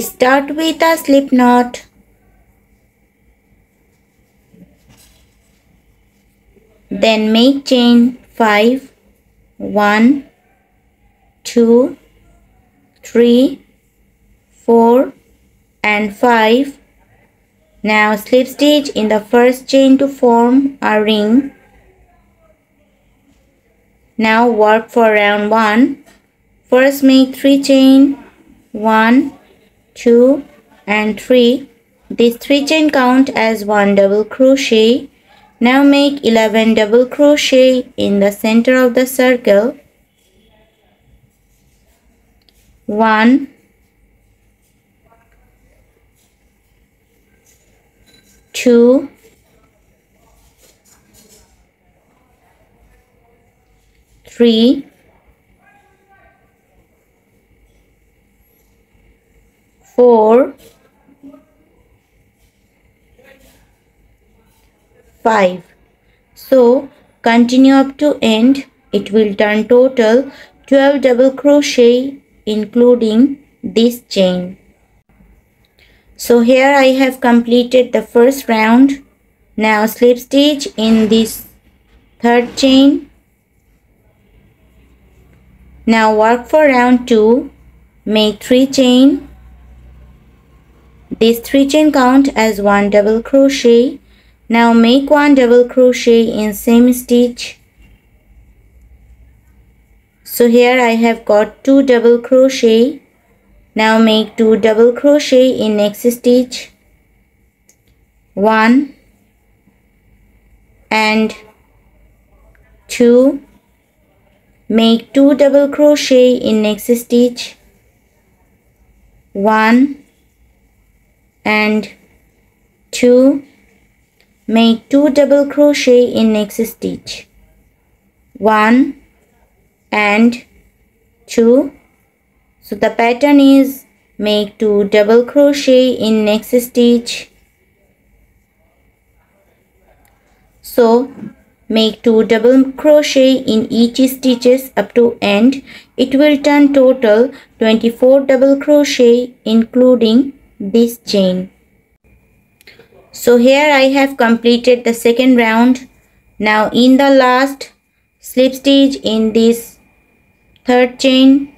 Start with a slip knot. Then make chain 5, 1, 2, 3, 4 and 5. Now slip stitch in the first chain to form a ring. Now work for round 1. First make 3 chain 1, 2 and 3. These 3 chain count as 1 double crochet. Now make 11 double crochet in the center of the circle. 1 2 3 4 5 so continue up to end. It will turn total 12 double crochet including this chain. So here I have completed the first round. Now slip stitch in this third chain. Now work for round 2 make 3 chain this 3 chain count as 1 double crochet. Now make 1 double crochet in same stitch. So here I have got 2 double crochet. Now make 2 double crochet in next stitch. 1 and 2 make 2 double crochet in next stitch. 1 and 2 make 2 double crochet in next stitch. 1 and 2 so the pattern is make 2 double crochet in next stitch. So make 2 double crochet in each stitches up to end. It will turn total 24 double crochet including this chain. So here I have completed the second round. Now in the last slip stitch in this third chain.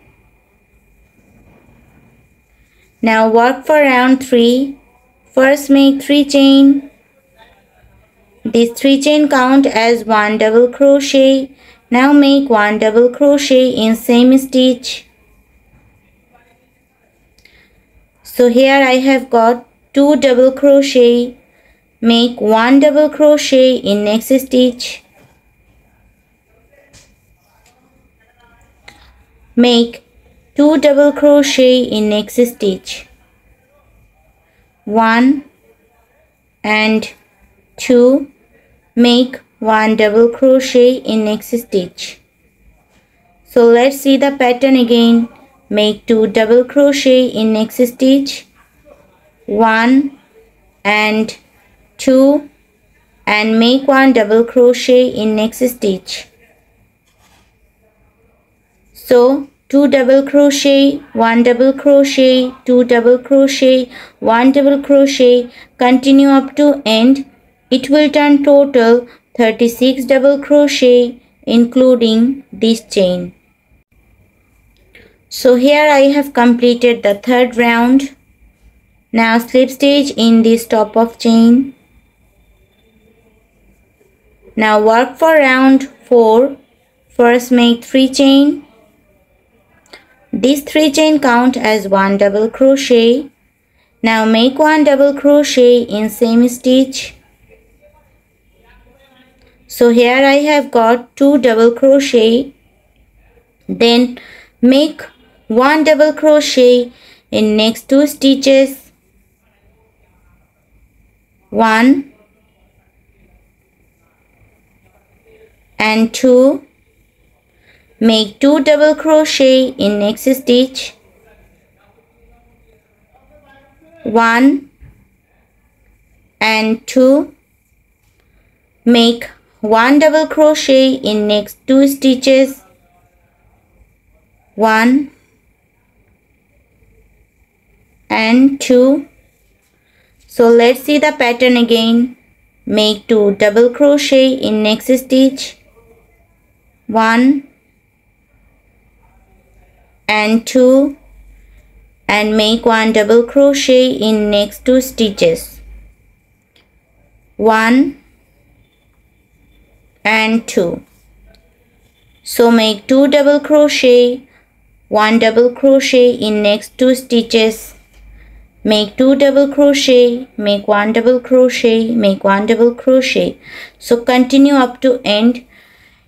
Now work for round 3 first make 3 chain. This 3 chain count as 1 double crochet. Now make 1 double crochet in same stitch so here I have got 2 double crochet. Make 1 double crochet in next stitch. Make 2 double crochet in next stitch. 1 and 2 make 1 double crochet in next stitch. So let's see the pattern again make 2 double crochet in next stitch. 1 and 2 and make 1 double crochet in next stitch. So 2 double crochet 1 double crochet 2 double crochet 1 double crochet. Continue up to end. It will turn total 36 double crochet including this chain so here I have completed the third round now slip stitch in this top of chain now work for round 4 first make 3 chain these 3 chain count as 1 double crochet. Now make 1 double crochet in same stitch. So here I have got 2 double crochet. Then make 1 double crochet in next 2 stitches. 1 and 2 Make 2 double crochet in next stitch. 1 and 2. Make 1 double crochet in next 2 stitches. 1 and 2 so let's see the pattern again. Make 2 double crochet in next stitch. 1 and 2 and make 1 double crochet in next two stitches. 1 and 2 so make 2 double crochet. 1 double crochet in next two stitches make 2 double crochet make 1 double crochet make 1 double crochet. So continue up to end.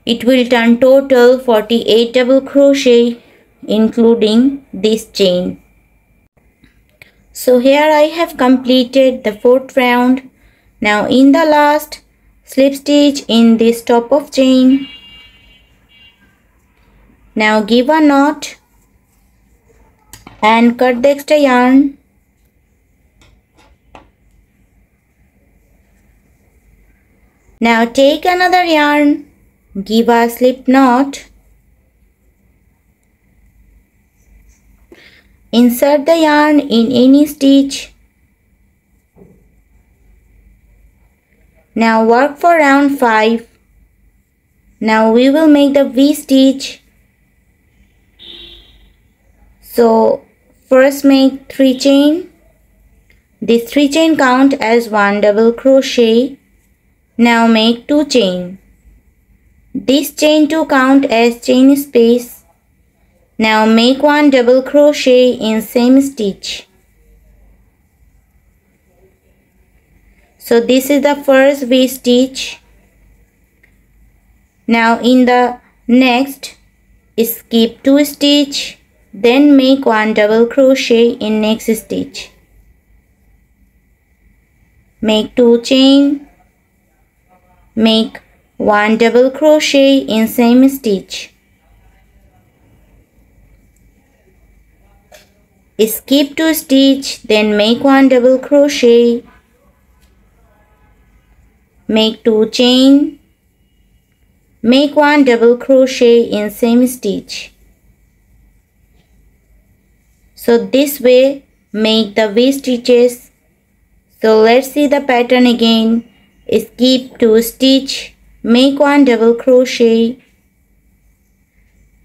It will turn total 48 double crochet including this chain. So here I have completed the fourth round. Now in the last slip stitch in this top of chain. Now give a knot and cut the extra yarn Now take another yarn, give a slip knot, insert the yarn in any stitch. Now work for round 5. Now we will make the V stitch. So First make 3 chain. This 3 chain count as 1 double crochet. Now make 2 chain. This chain to count as chain space. Now make 1 double crochet in same stitch. So this is the first V stitch. Now in the next skip 2 stitch then make 1 double crochet in next stitch. Make 2 chain. Make 1 double crochet in same stitch. Skip 2 stitch then make 1 double crochet. Make 2 chain. Make 1 double crochet in same stitch. So this way make the V stitches. So let's see the pattern again. Skip 2 stitch, make 1 double crochet,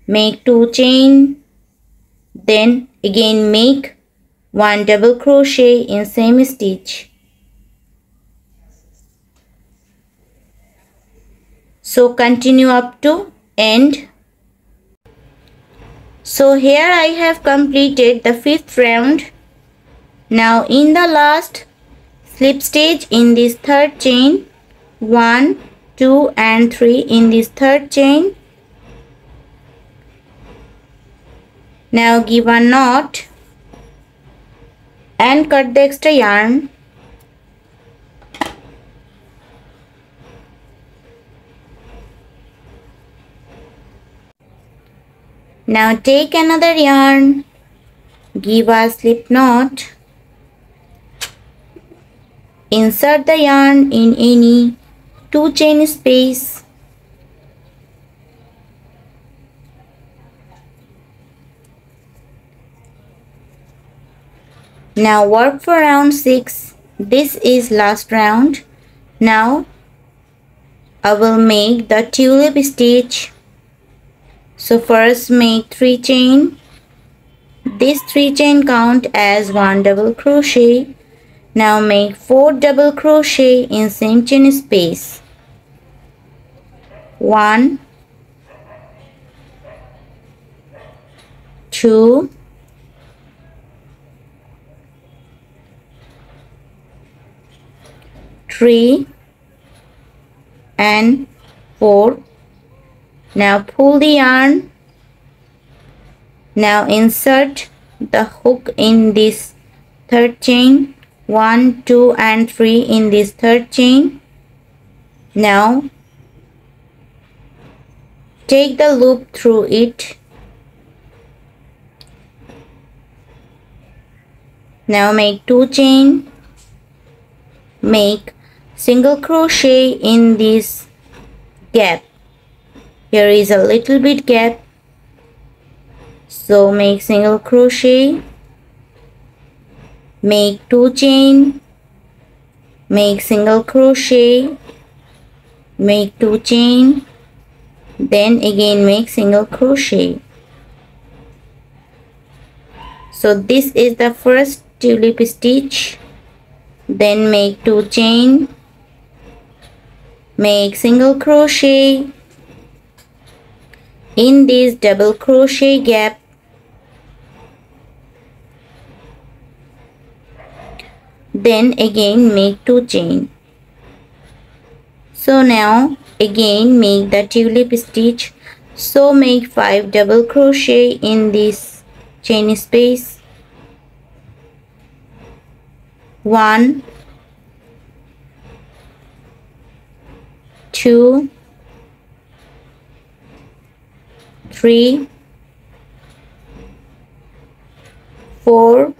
make 2 chain, then again make 1 double crochet in same stitch. So continue up to end so here I have completed the fifth round. Now in the last slip stitch in this third chain, 1, 2 and 3 in this third chain. Now give a knot and cut the extra yarn. Now take another yarn, give a slip knot, insert the yarn in any two chain space. Now work for round 6. This is last round. Now I will make the tulip stitch so first make 3 chain. This 3 chain count as 1 double crochet. Now make 4 double crochet in same chain space. 1 2 3 and 4 now pull the yarn. Now insert the hook in this third chain. 1, 2 and 3 in this third chain. Now take the loop through it. Now make 2 chain. Make single crochet in this gap here is a little bit gap so make single crochet make two chain. Make single crochet. Make two chain. Then again make single crochet. So this is the first tulip stitch. Then make two chain. Make single crochet. In this double crochet gap then again make two chain. So now again make the tulip stitch. So make 5 double crochet in this chain space. 1 2 3 4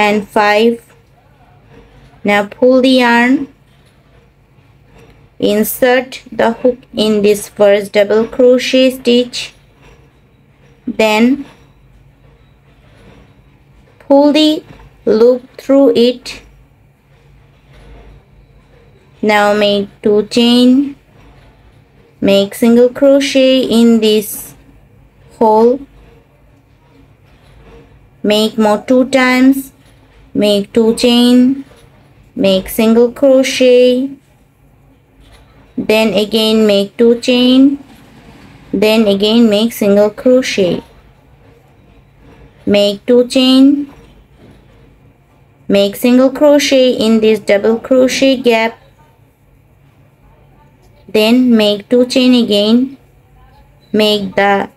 and 5 now pull the yarn insert the hook in this first double crochet stitch. Then pull the loop through it. Now make two chain. Make single crochet in this hole. Make more two times make two chain. Make single crochet. Then again make two chain. Then again make single crochet. Make two chain. Make single crochet in this double crochet gap. Then make two chain again. Make the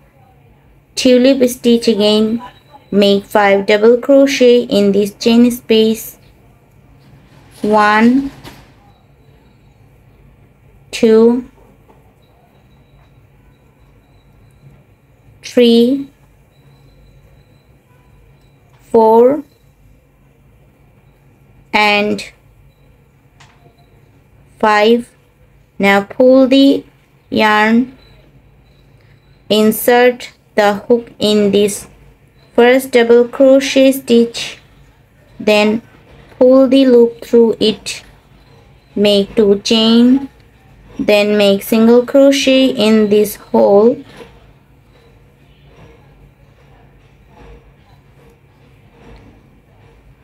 tulip stitch again make 5 double crochet in this chain space. 1 2 3 4 and 5 now pull the yarn. Insert the hook in this First double crochet stitch, then pull the loop through it. Make two chain, then make single crochet in this hole.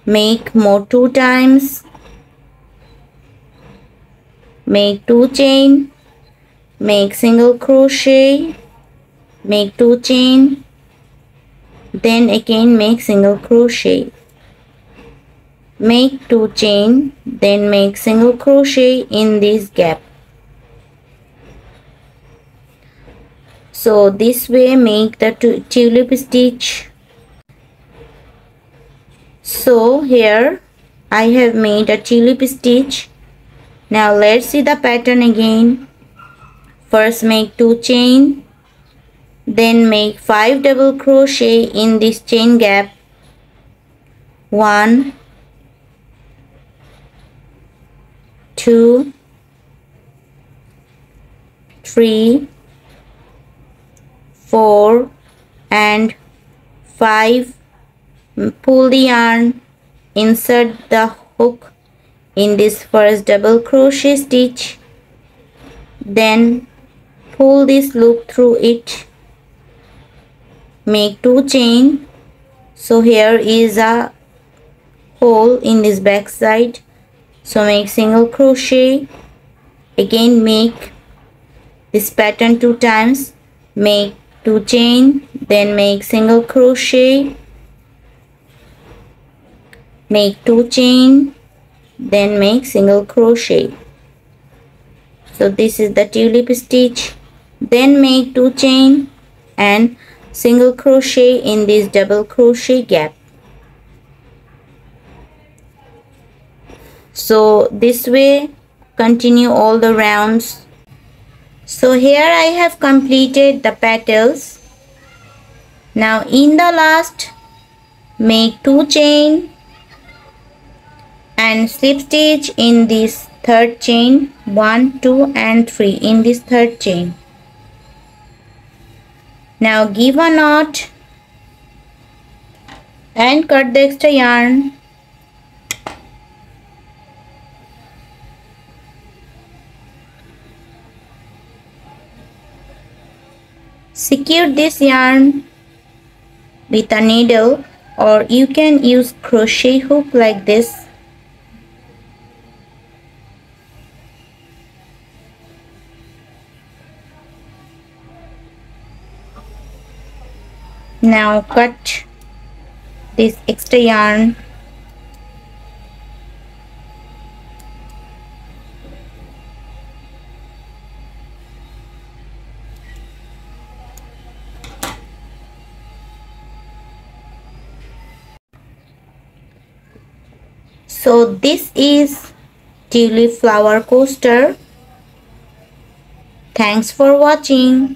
Make more two times. Make two chain, make single crochet, make two chain, then again make single crochet. Make two chain then make single crochet in this gap. So this way make the tulip stitch. So here I have made a tulip stitch. Now let's see the pattern again. First make two chain then make 5 double crochet in this chain gap. 1 2 3 4 and 5 pull the yarn insert the hook in this first double crochet stitch. Then pull this loop through it make two chain. So here is a hole in this back side. So make single crochet. Again make this pattern two times. Make two chain then make single crochet. Make two chain then make single crochet. So this is the tulip stitch. Then make two chain and single crochet in this double crochet gap. So this way continue all the rounds. So here I have completed the petals. Now in the last make two chain and slip stitch in this third chain 1 2 and 3 in this third chain now give a knot and cut the extra yarn. Secure this yarn with a needle or you can use crochet hook like this now cut this extra yarn. So this is tulip flower coaster. Thanks for watching